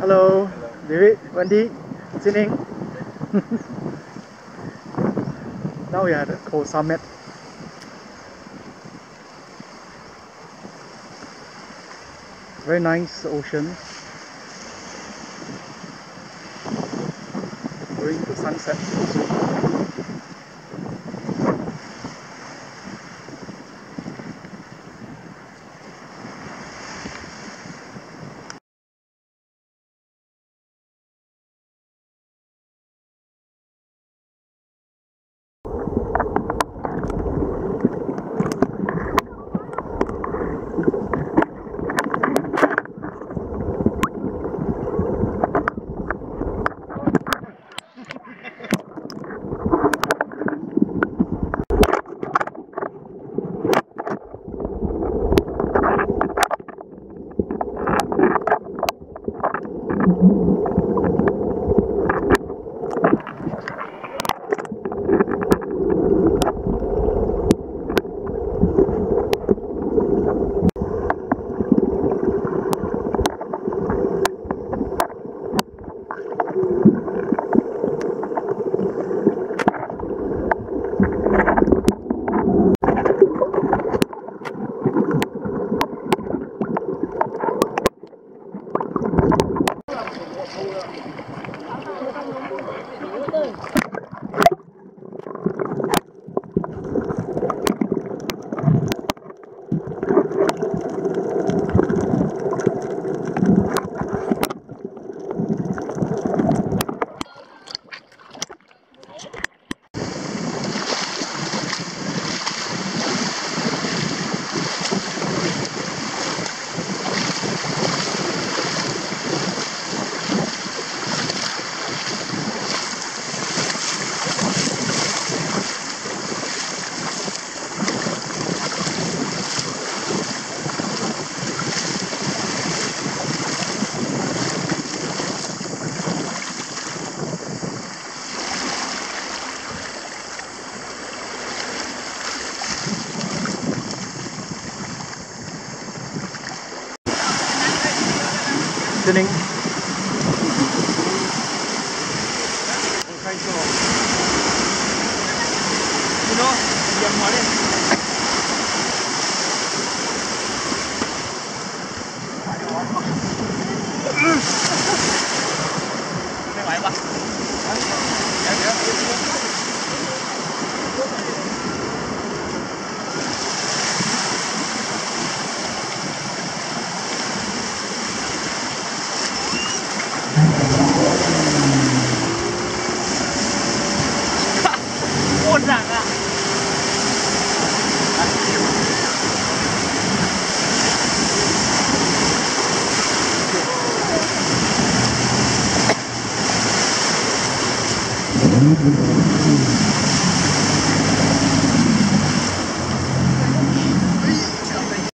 Hello, David, Wendy, Jining. now we are at Koh Samet. Very nice ocean. Going to sunset soon. Jining. 开车。你喏，养马的。 con rằng ạ